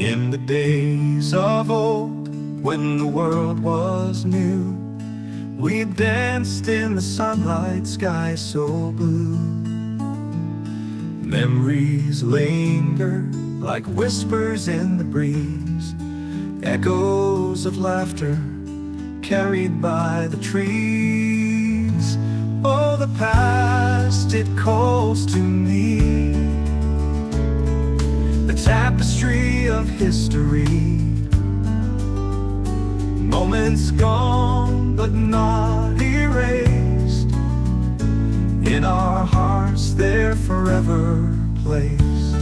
In the days of old, when the world was new, we danced in the sunlight, sky so blue. Memories linger like whispers in the breeze, echoes of laughter carried by the trees. Oh, the past, it calls to me. Tapestry of history. Moments gone, but not erased. In our hearts, they're forever placed.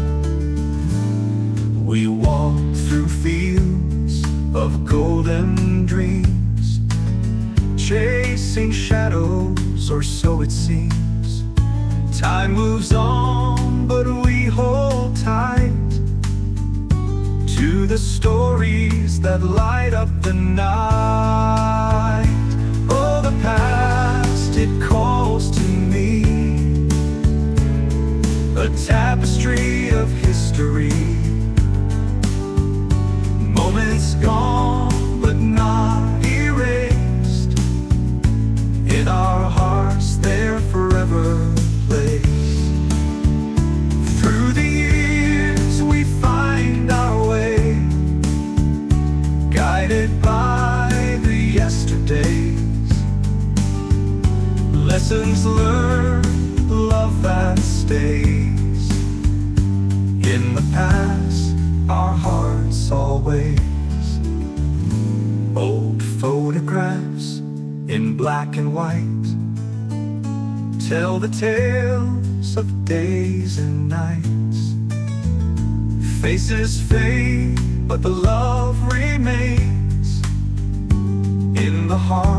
We walk through fields of golden dreams, chasing shadows, or so it seems. Time moves on, stories that light up the night. Oh, the past, it calls to me. A tapestry of history. Moments gone, Lessons learned, love that stays. In the past, our hearts always. Old photographs in black and white tell the tales of days and nights. Faces fade, but the love remains. In the heart,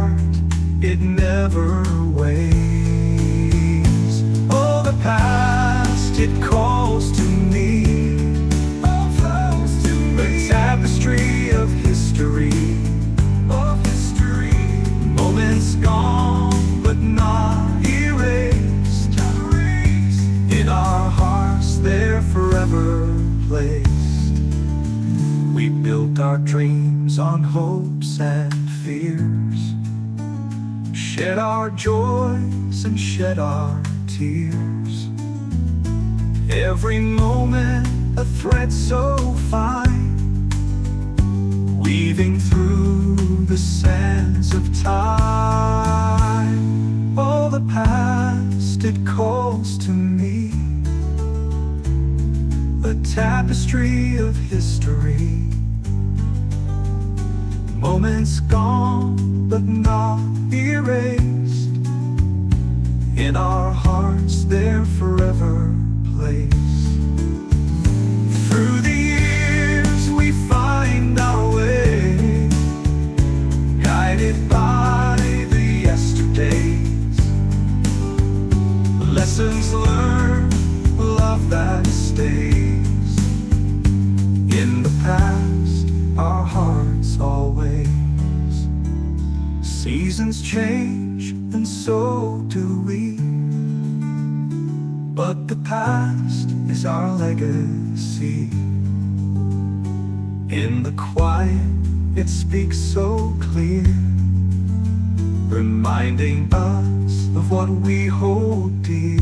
it never wanes. Oh, the past, it calls to me. Oh, A tapestry of history. Of history. Moments gone, but not erased. In our hearts, they're forever placed. We built our dreams on hopes and fears. Shed our joys and shed our tears. Every moment a thread so fine, weaving through the sands of time. All the past it calls to me, a tapestry of history. Moments gone, but not erased. In our hearts, they're forever placed. Through the years, we find our way, guided by the yesterdays. Lessons learned, love that stays. In the past, our hearts always. Seasons change, and so do we. But the past is our legacy. In the quiet, it speaks so clear, reminding us of what we hold dear.